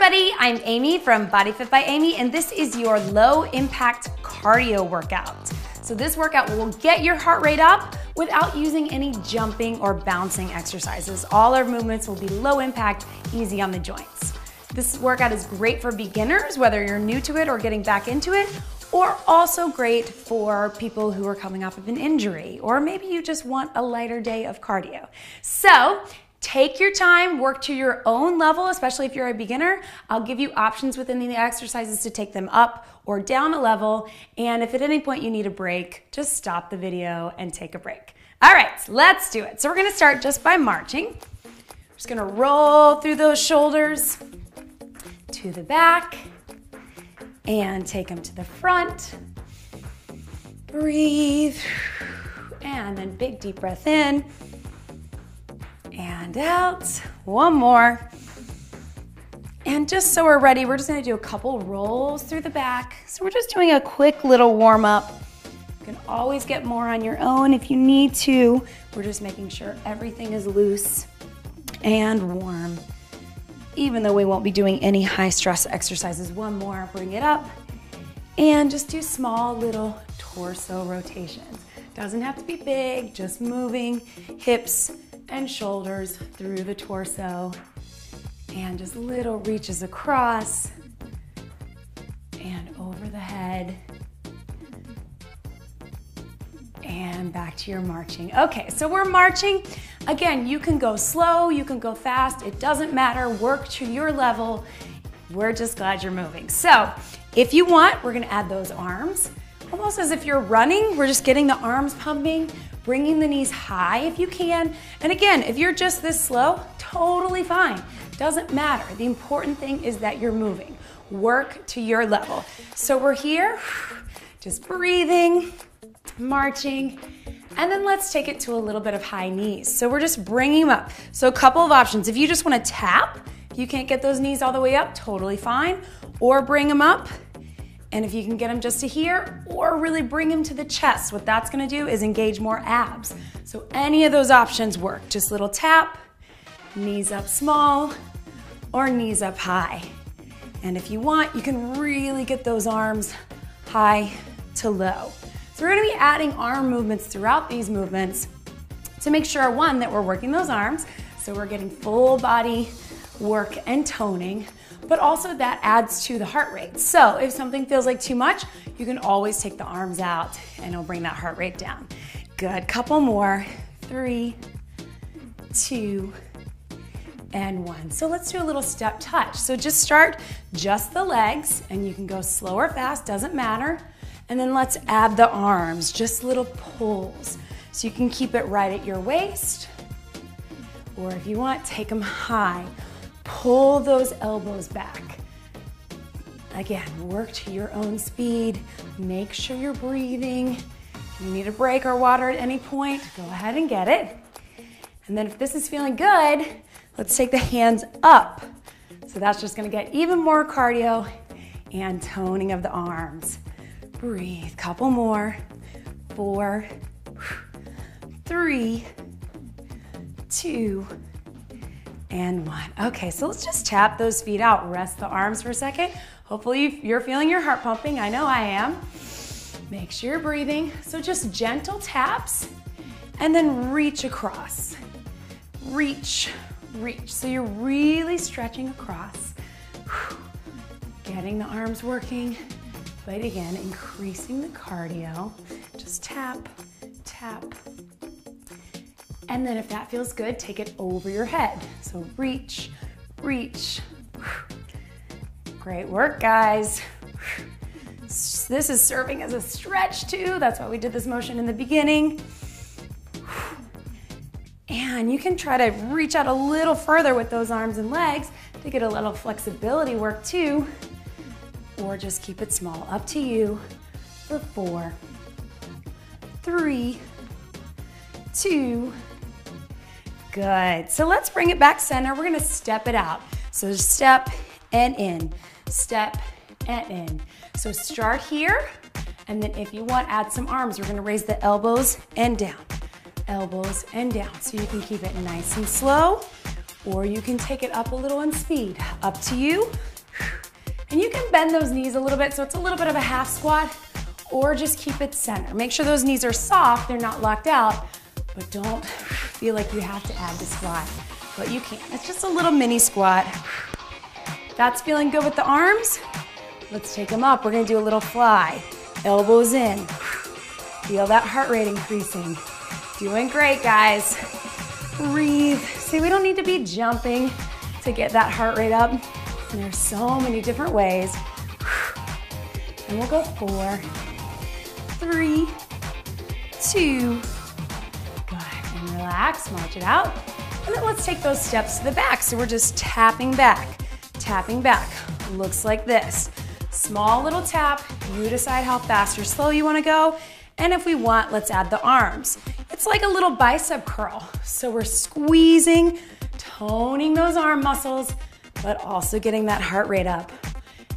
everybody, I'm Amy from Body Fit by Amy, and this is your low impact cardio workout. So this workout will get your heart rate up without using any jumping or bouncing exercises. All our movements will be low impact, easy on the joints. This workout is great for beginners, whether you're new to it or getting back into it, or also great for people who are coming off of an injury, or maybe you just want a lighter day of cardio. So Take your time, work to your own level, especially if you're a beginner. I'll give you options within the exercises to take them up or down a level. And if at any point you need a break, just stop the video and take a break. All right, let's do it. So we're gonna start just by marching. Just gonna roll through those shoulders to the back and take them to the front. Breathe. And then big deep breath in and out. One more. And just so we're ready, we're just gonna do a couple rolls through the back. So we're just doing a quick little warm up. You can always get more on your own if you need to. We're just making sure everything is loose and warm. Even though we won't be doing any high stress exercises. One more, bring it up. And just do small little torso rotations. Doesn't have to be big, just moving hips and shoulders through the torso and just little reaches across and over the head and back to your marching. Okay, so we're marching. Again, you can go slow, you can go fast, it doesn't matter. Work to your level. We're just glad you're moving. So if you want, we're gonna add those arms. Almost as if you're running, we're just getting the arms pumping bringing the knees high if you can. And again, if you're just this slow, totally fine. Doesn't matter. The important thing is that you're moving. Work to your level. So we're here, just breathing, marching, and then let's take it to a little bit of high knees. So we're just bringing them up. So a couple of options. If you just wanna tap, you can't get those knees all the way up, totally fine. Or bring them up and if you can get them just to here or really bring them to the chest, what that's gonna do is engage more abs. So any of those options work. Just little tap, knees up small, or knees up high. And if you want, you can really get those arms high to low. So we're gonna be adding arm movements throughout these movements to make sure, one, that we're working those arms, so we're getting full body work and toning, but also that adds to the heart rate. So if something feels like too much, you can always take the arms out and it'll bring that heart rate down. Good, couple more. Three, two, and one. So let's do a little step touch. So just start just the legs and you can go slow or fast, doesn't matter. And then let's add the arms, just little pulls. So you can keep it right at your waist, or if you want, take them high. Pull those elbows back. Again, work to your own speed. Make sure you're breathing. If you need a break or water at any point, go ahead and get it. And then if this is feeling good, let's take the hands up. So that's just gonna get even more cardio and toning of the arms. Breathe, couple more. Four, three, two, and one. Okay, so let's just tap those feet out. Rest the arms for a second. Hopefully you're feeling your heart pumping. I know I am. Make sure you're breathing. So just gentle taps and then reach across. Reach, reach. So you're really stretching across. Getting the arms working. But again, increasing the cardio. Just tap, tap, and then if that feels good, take it over your head. So reach, reach. Great work, guys. This is serving as a stretch too. That's why we did this motion in the beginning. And you can try to reach out a little further with those arms and legs to get a little flexibility work too. Or just keep it small, up to you for four, three, two, Good. So let's bring it back center. We're gonna step it out. So step and in, step and in. So start here, and then if you want, add some arms. We're gonna raise the elbows and down, elbows and down. So you can keep it nice and slow, or you can take it up a little in speed. Up to you. And you can bend those knees a little bit so it's a little bit of a half squat or just keep it center. Make sure those knees are soft, they're not locked out, but don't feel like you have to add the squat, but you can't. It's just a little mini squat. That's feeling good with the arms. Let's take them up. We're gonna do a little fly. Elbows in. Feel that heart rate increasing. Doing great, guys. Breathe. See, we don't need to be jumping to get that heart rate up. And there's so many different ways. And we'll go four, three, two, relax, march it out. And then let's take those steps to the back. So we're just tapping back, tapping back. Looks like this. Small little tap, you decide how fast or slow you wanna go. And if we want, let's add the arms. It's like a little bicep curl. So we're squeezing, toning those arm muscles, but also getting that heart rate up.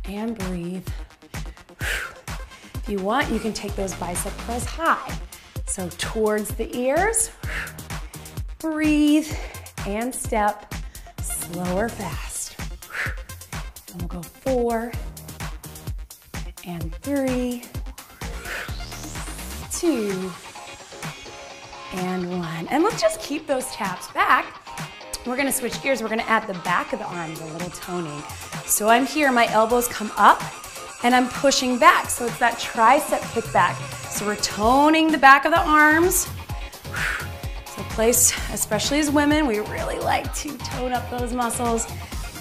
And breathe. If you want, you can take those bicep curls high. So towards the ears, breathe and step, slower, fast. And we'll go four and three, two, and one. And let's just keep those taps back. We're gonna switch gears. We're gonna add the back of the arms, a little toning. So I'm here, my elbows come up, and I'm pushing back. So it's that tricep kickback. So we're toning the back of the arms. So place, especially as women, we really like to tone up those muscles.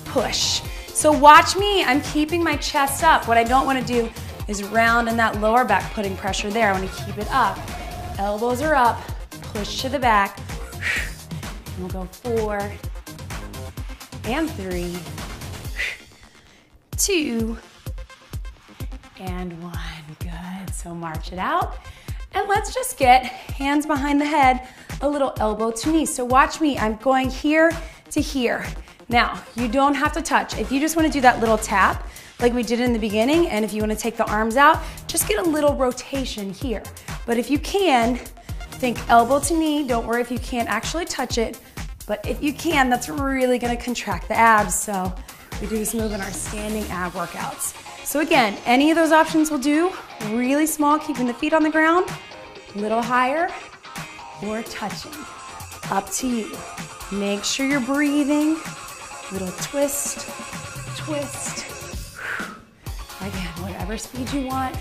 Push. So watch me, I'm keeping my chest up. What I don't wanna do is round in that lower back, putting pressure there. I wanna keep it up. Elbows are up, push to the back. And we'll go four and three, two, and one. Good. So march it out. And let's just get hands behind the head, a little elbow to knee. So watch me. I'm going here to here. Now, you don't have to touch. If you just want to do that little tap, like we did in the beginning, and if you want to take the arms out, just get a little rotation here. But if you can, think elbow to knee. Don't worry if you can't actually touch it, but if you can, that's really gonna contract the abs. So we do this move in our standing ab workouts. So again, any of those options will do. Really small, keeping the feet on the ground, a little higher, or touching. Up to you. Make sure you're breathing. Little twist, twist. Again, whatever speed you want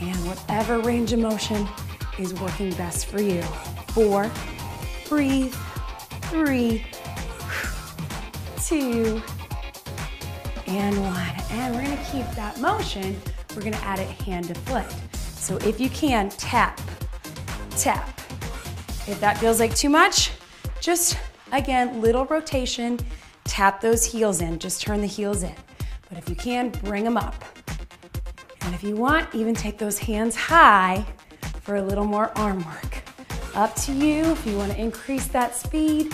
and whatever range of motion is working best for you. Four, breathe, three, two, and one. And we're gonna keep that motion. We're gonna add it hand to foot. So if you can, tap, tap. If that feels like too much, just again, little rotation, tap those heels in, just turn the heels in. But if you can, bring them up. And if you want, even take those hands high for a little more arm work. Up to you if you wanna increase that speed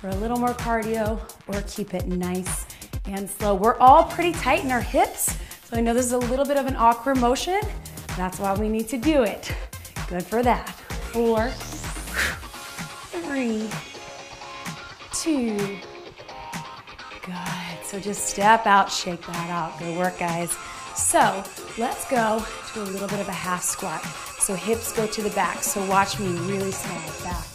for a little more cardio or keep it nice and slow. We're all pretty tight in our hips, so I know this is a little bit of an awkward motion. That's why we need to do it. Good for that. Four, three, two, good. So just step out, shake that out. Good work, guys. So let's go to a little bit of a half squat. So hips go to the back. So watch me really small back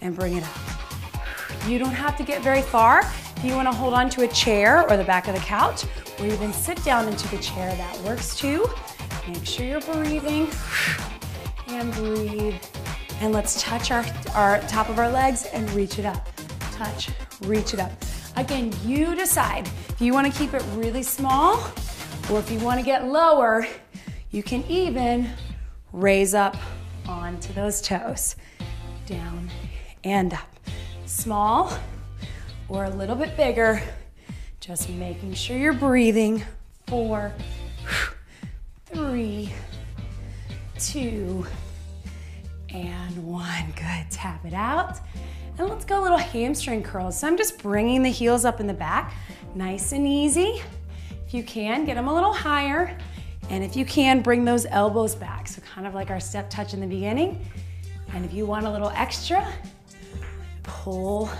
and bring it up. You don't have to get very far. If you wanna hold on to a chair or the back of the couch, or even sit down into the chair, that works too. Make sure you're breathing and breathe. And let's touch our, our top of our legs and reach it up. Touch, reach it up. Again, you decide if you wanna keep it really small or if you wanna get lower, you can even raise up onto those toes. Down and up. Small or a little bit bigger, just making sure you're breathing. Four, three, two, and one. Good, tap it out. And let's go a little hamstring curls. So I'm just bringing the heels up in the back, nice and easy. If you can, get them a little higher. And if you can, bring those elbows back. So kind of like our step touch in the beginning. And if you want a little extra, pull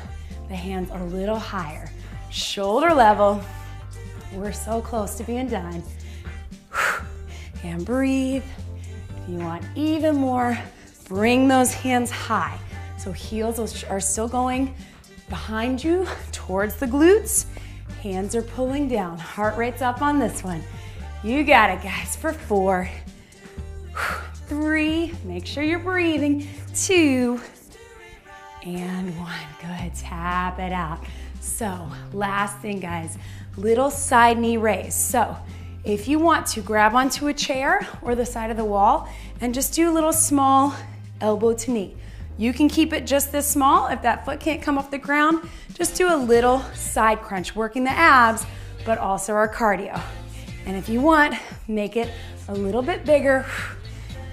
the hands a little higher. Shoulder level. We're so close to being done. And breathe. If you want even more, bring those hands high. So heels are still going behind you towards the glutes. Hands are pulling down. Heart rate's up on this one. You got it, guys, for four, three, make sure you're breathing, two, and one. Good, tap it out. So last thing, guys, little side knee raise. So if you want to grab onto a chair or the side of the wall and just do a little small elbow to knee. You can keep it just this small. If that foot can't come off the ground, just do a little side crunch, working the abs, but also our cardio. And if you want, make it a little bit bigger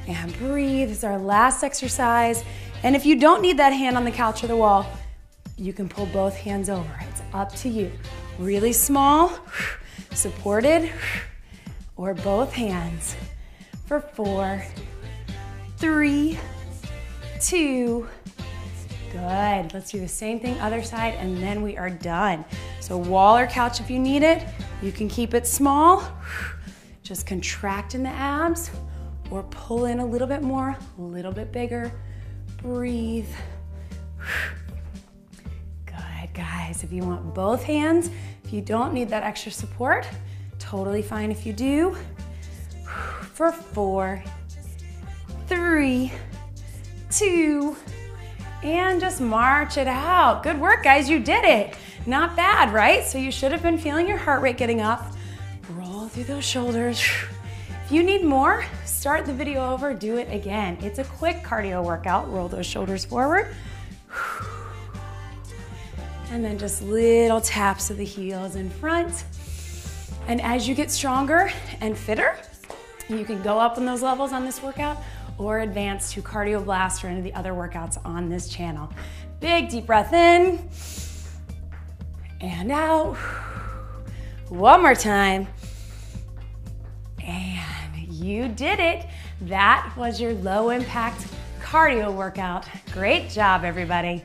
and breathe. This is our last exercise. And if you don't need that hand on the couch or the wall, you can pull both hands over. It's up to you. Really small, supported, or both hands for four, three, two, good. Let's do the same thing other side and then we are done. So wall or couch if you need it. You can keep it small, just contract in the abs or pull in a little bit more, a little bit bigger. Breathe. Good, guys. If you want both hands, if you don't need that extra support, totally fine if you do. For four, three, two, and just march it out. Good work, guys. You did it. Not bad, right? So you should have been feeling your heart rate getting up. Roll through those shoulders. If you need more, start the video over, do it again. It's a quick cardio workout. Roll those shoulders forward. And then just little taps of the heels in front. And as you get stronger and fitter, you can go up in those levels on this workout or advance to Cardio Blast or any of the other workouts on this channel. Big deep breath in and out. One more time. And you did it. That was your low impact cardio workout. Great job, everybody.